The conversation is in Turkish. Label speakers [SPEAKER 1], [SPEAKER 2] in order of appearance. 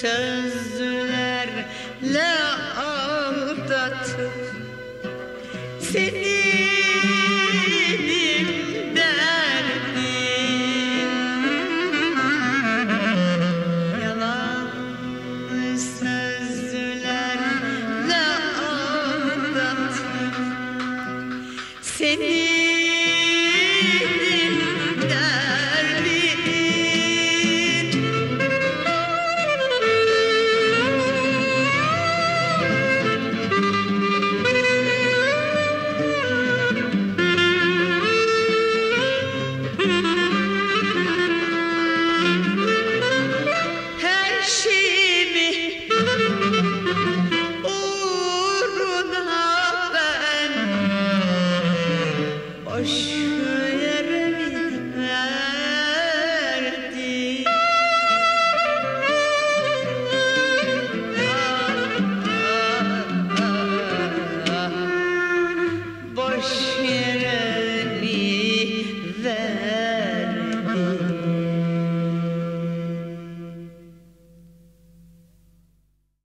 [SPEAKER 1] sözlerle aldatıp seni